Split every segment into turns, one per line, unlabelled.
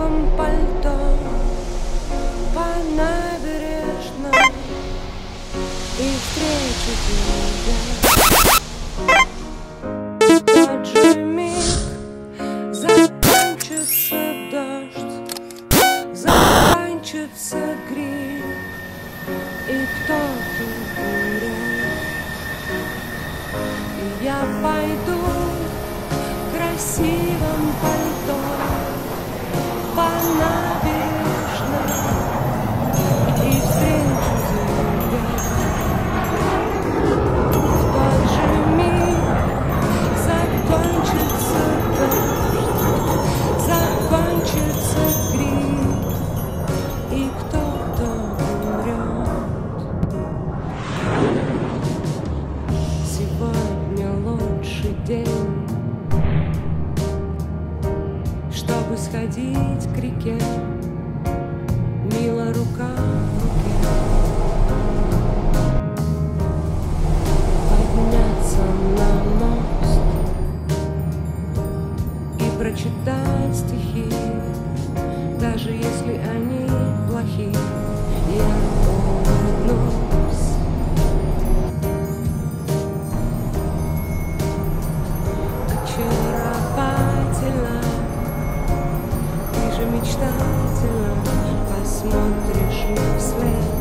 красивом пальто по набережной и встречу тебя. Тот же миг закончится дождь, закончится гриб, и кто-то умрет. Я пойду в красивом пальто сходить к реке, мила рука в руке. Подняться на мост и прочитать стихи, мечтательно посмотришь мне вслед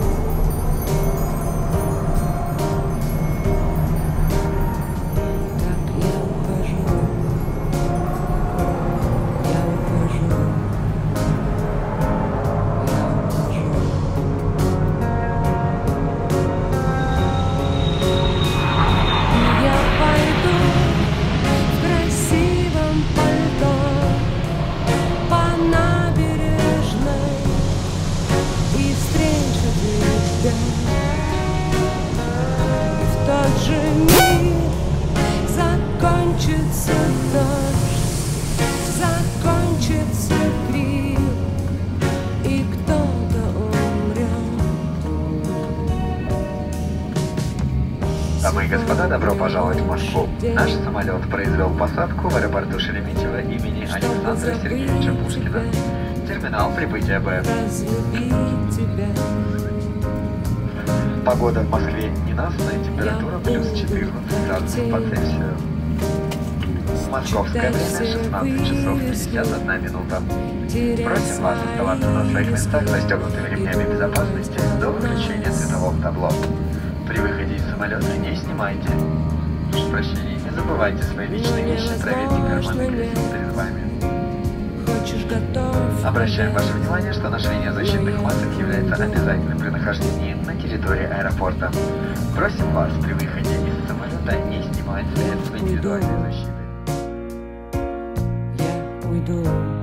тебя. В тот же миг закончится дождь, закончится гриб, и кто-то умрет.
Дамы и господа, добро пожаловать в Москву. Наш самолет произвел посадку в аэропорту Шереметьево имени Александра Сергеевича Пушкина. Терминал прибытия Б. Погода в Москве ненастная, температура плюс 14 градусов по Цельсию. Московское время 16 часов 51 минута. Просим вас оставаться на своих местах застегнутыми ремнями безопасности до выключения светового табло. При выходе из самолета не снимайте. Прошу прощения, не забывайте свои личные вещи, проверьте карманы перед вами.
Хочешь готов?
Обращаем ваше внимание, что ношение защитных масок является обязательным при нахождении на территории аэропорта. Просим вас при выходе из самолета не снимать средства индивидуальной защиты.
Я уйду